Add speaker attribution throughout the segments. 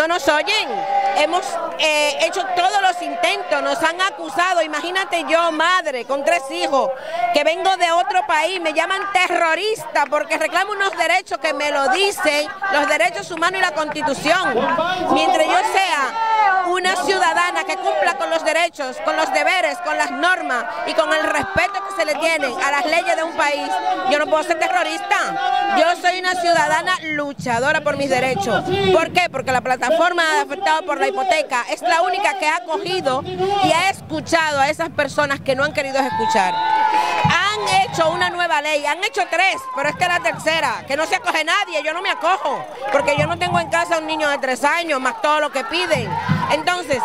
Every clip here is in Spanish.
Speaker 1: no nos oyen. Hemos eh, hecho todos los intentos, nos han acusado. Imagínate yo, madre, con tres hijos, que vengo de otro país, me llaman terrorista porque reclamo unos derechos que me lo dicen los derechos humanos y la constitución. Mientras yo sea una ciudadana que cumpla con los derechos, con los deberes, con las normas y con el respeto que se le tiene a las leyes de un país, yo no puedo ser terrorista. Yo soy una ciudadana luchadora por mis derechos. ¿Por qué? Porque la plataforma afectada por la hipoteca es la única que ha cogido y ha escuchado a esas personas que no han querido escuchar. Han hecho una nueva ley, han hecho tres, pero es que la tercera, que no se acoge nadie, yo no me acojo, porque yo no tengo en casa un niño de tres años, más todo lo que piden. Entonces,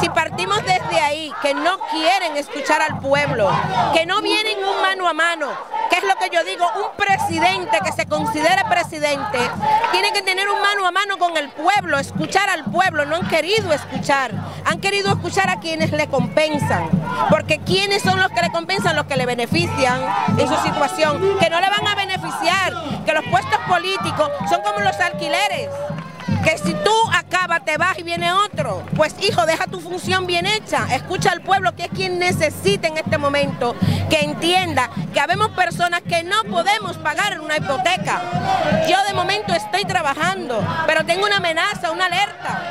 Speaker 1: si, partimos desde ahí, que no quieren escuchar al pueblo, que no vienen un mano a mano, que es lo que yo digo, un presidente que se considera presidente, tiene que tener un mano a mano con el pueblo, escuchar al pueblo, no han querido escuchar, han querido escuchar a quienes le compensan, porque ¿quiénes son los que le compensan? Los que le benefician en su situación, que no le van a beneficiar, que los puestos políticos son como los alquileres, que si tú acabas, te vas y viene otro. Pues hijo, deja tu función bien hecha. Escucha al pueblo que es quien necesita en este momento que entienda que habemos personas que no podemos pagar una hipoteca. Yo de momento estoy trabajando, pero tengo una amenaza, una alerta.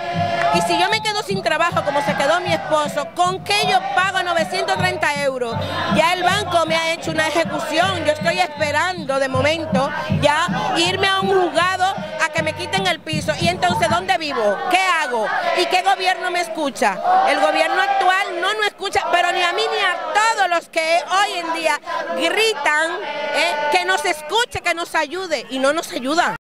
Speaker 1: Y si yo me quedo sin trabajo como se quedó mi esposo, ¿con qué yo pago 930 euros? Ya el banco me ha hecho una ejecución, yo estoy esperando de momento ya irme a un juzgado que me quiten el piso. Y entonces, ¿dónde vivo? ¿Qué hago? ¿Y qué gobierno me escucha? El gobierno actual no nos escucha, pero ni a mí ni a todos los que hoy en día gritan eh, que nos escuche, que nos ayude y no nos ayudan.